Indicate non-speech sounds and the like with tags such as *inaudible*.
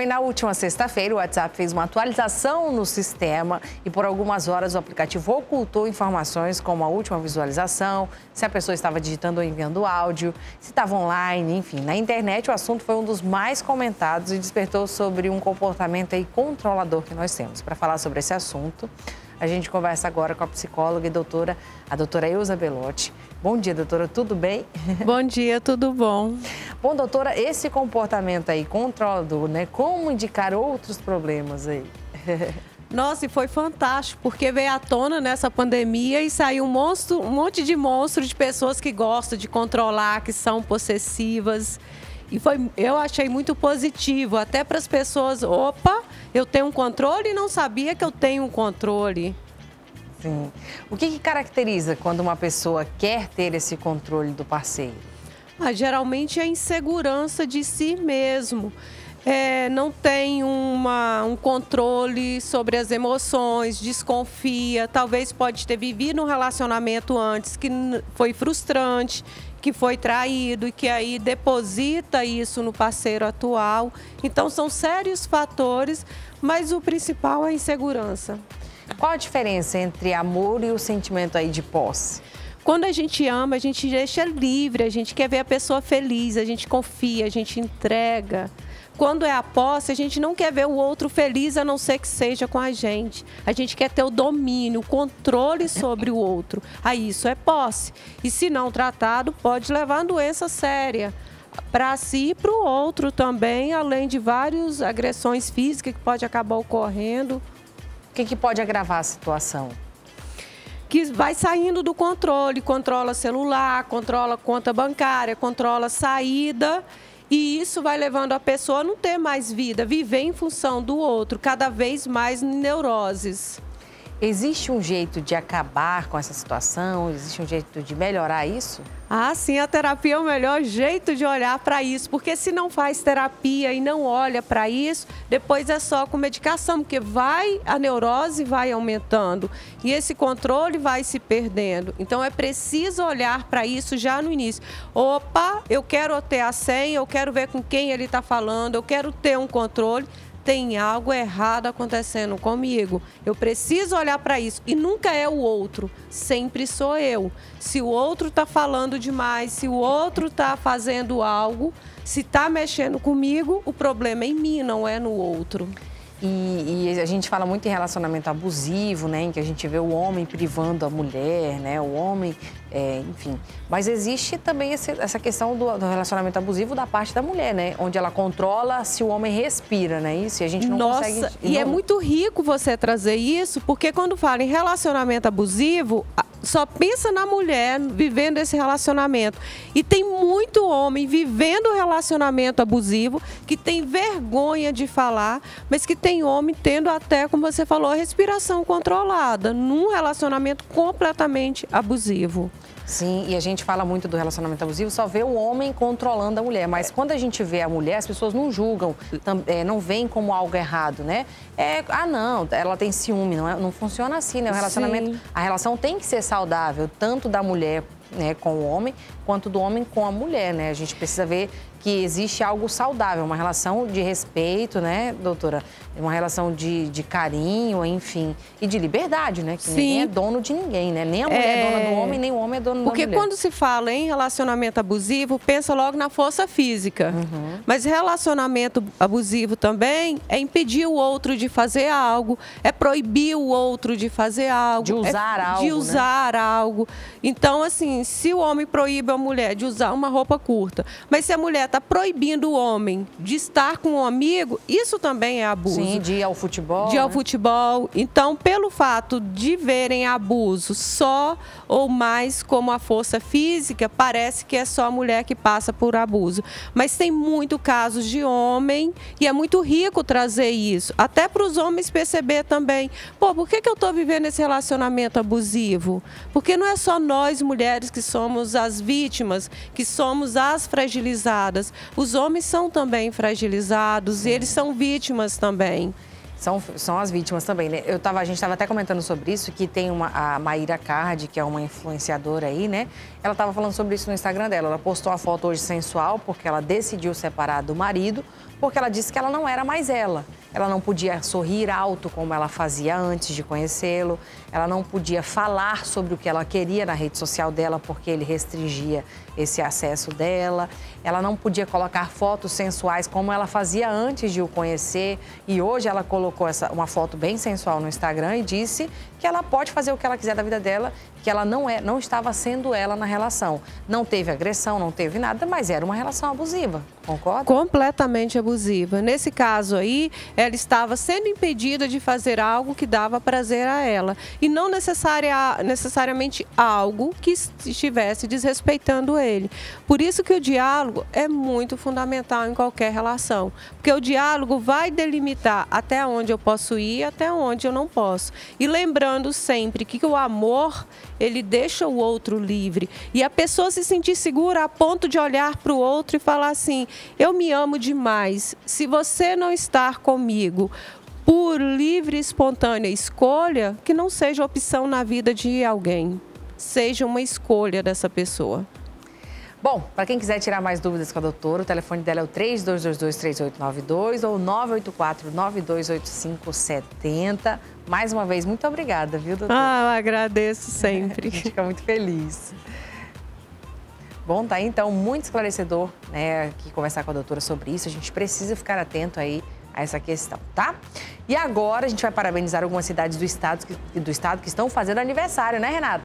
E na última sexta-feira, o WhatsApp fez uma atualização no sistema e por algumas horas o aplicativo ocultou informações como a última visualização, se a pessoa estava digitando ou enviando áudio, se estava online, enfim. Na internet, o assunto foi um dos mais comentados e despertou sobre um comportamento aí controlador que nós temos. Para falar sobre esse assunto, a gente conversa agora com a psicóloga e doutora, a doutora Eusa Belotti. Bom dia, doutora, tudo bem? *laughs* Bom dia, tudo bom. Bom, doutora, esse comportamento aí controlador, né? Como indicar outros problemas aí? *laughs* Nossa, e foi fantástico, porque veio à tona nessa pandemia e saiu um, monstro, um monte de monstros de pessoas que gostam de controlar, que são possessivas. E foi, eu achei muito positivo, até para as pessoas, opa, eu tenho um controle e não sabia que eu tenho um controle. Sim. O que, que caracteriza quando uma pessoa quer ter esse controle do parceiro? Ah, geralmente é a insegurança de si mesmo. É, não tem uma, um controle sobre as emoções, desconfia, talvez pode ter vivido um relacionamento antes que foi frustrante, que foi traído e que aí deposita isso no parceiro atual. Então são sérios fatores, mas o principal é a insegurança. Qual a diferença entre amor e o sentimento aí de posse? Quando a gente ama, a gente deixa livre, a gente quer ver a pessoa feliz, a gente confia, a gente entrega. Quando é a posse, a gente não quer ver o outro feliz a não ser que seja com a gente. A gente quer ter o domínio, o controle sobre o outro. Aí isso é posse. E se não tratado, pode levar a doença séria para si e para o outro também, além de várias agressões físicas que pode acabar ocorrendo. O que, que pode agravar a situação? Que vai saindo do controle, controla celular, controla conta bancária, controla saída. E isso vai levando a pessoa a não ter mais vida, viver em função do outro, cada vez mais neuroses. Existe um jeito de acabar com essa situação? Existe um jeito de melhorar isso? Ah, sim, a terapia é o melhor jeito de olhar para isso, porque se não faz terapia e não olha para isso, depois é só com medicação, porque vai a neurose vai aumentando e esse controle vai se perdendo. Então é preciso olhar para isso já no início. Opa, eu quero ter a senha, eu quero ver com quem ele está falando, eu quero ter um controle tem algo errado acontecendo comigo. Eu preciso olhar para isso. E nunca é o outro, sempre sou eu. Se o outro está falando demais, se o outro está fazendo algo, se está mexendo comigo, o problema é em mim, não é no outro. E, e, a gente fala muito em relacionamento abusivo, né? Em que a gente vê o homem privando a mulher, né? O homem, é, enfim. Mas existe também esse, essa questão do, do, relacionamento abusivo da parte da mulher, né? Onde ela controla se o homem respira, né? Isso, e a gente não Nossa, consegue... E é muito rico você trazer isso, porque quando fala em relacionamento abusivo, só pensa na mulher vivendo esse relacionamento. E tem muito homem vivendo o relacionamento abusivo que tem vergonha de falar, mas que tem homem tendo até, como você falou, a respiração controlada num relacionamento completamente abusivo. Sim, e a gente fala muito do relacionamento abusivo, só vê o homem controlando a mulher. Mas quando a gente vê a mulher, as pessoas não julgam, é, não veem como algo errado, né? É, ah, não, ela tem ciúme, não, é, não funciona assim, né? O relacionamento, Sim. a relação tem que ser saudável, tanto da mulher né, com o homem, quanto do homem com a mulher, né? A gente precisa ver que existe algo saudável, uma relação de respeito, né, doutora? Uma relação de, de carinho, enfim, e de liberdade, né? Que Sim. ninguém é dono de ninguém, né? Nem a mulher é, é dona do homem, nem o homem é dono Porque da mulher. Porque quando se fala em relacionamento abusivo, pensa logo na força física. Uhum. Mas relacionamento abusivo também é impedir o outro de fazer algo, é proibir o outro de fazer algo. De usar é, algo, De usar né? algo. Então, assim, se o homem proíbe a mulher de usar uma roupa curta, mas se a mulher está proibindo o homem de estar com um amigo, isso também é abuso. Sim, de ir ao futebol. De ir ao né? futebol. Então, pelo fato de verem abuso só ou mais como a força física, parece que é só a mulher que passa por abuso. Mas tem muito casos de homem e é muito rico trazer isso. Até para os homens perceber também. Pô, por que, que eu estou vivendo esse relacionamento abusivo? Porque não é só nós, mulheres, que somos as vítimas, que somos as fragilizadas. Os homens são também fragilizados e eles são vítimas também. São, são as vítimas também, né? Eu tava, a gente estava até comentando sobre isso, que tem uma, a Maíra Card, que é uma influenciadora aí, né? Ela estava falando sobre isso no Instagram dela. Ela postou uma foto hoje sensual, porque ela decidiu separar do marido, porque ela disse que ela não era mais ela. Ela não podia sorrir alto como ela fazia antes de conhecê-lo. Ela não podia falar sobre o que ela queria na rede social dela porque ele restringia esse acesso dela. Ela não podia colocar fotos sensuais como ela fazia antes de o conhecer. E hoje ela colocou essa, uma foto bem sensual no Instagram e disse que ela pode fazer o que ela quiser da vida dela, que ela não é, não estava sendo ela na relação. Não teve agressão, não teve nada, mas era uma relação abusiva. Concorda? Completamente abusiva. Nesse caso aí, ela estava sendo impedida de fazer algo que dava prazer a ela e não necessaria, necessariamente algo que estivesse desrespeitando ele. Por isso que o diálogo é muito fundamental em qualquer relação, porque o diálogo vai delimitar até onde eu posso ir, e até onde eu não posso. E lembrando sempre que o amor ele deixa o outro livre e a pessoa se sentir segura a ponto de olhar para o outro e falar assim: eu me amo demais. Se você não estar comigo por livre e espontânea escolha, que não seja opção na vida de alguém, seja uma escolha dessa pessoa. Bom, para quem quiser tirar mais dúvidas com a doutora, o telefone dela é o 3222-3892 ou 984-9285-70. Mais uma vez, muito obrigada, viu, doutora? Ah, eu agradeço *laughs* sempre. a gente fica muito feliz. Bom, tá aí então muito esclarecedor, né, aqui conversar com a doutora sobre isso. A gente precisa ficar atento aí a essa questão, tá? E agora a gente vai parabenizar algumas cidades do estado, do estado que estão fazendo aniversário, né, Renata?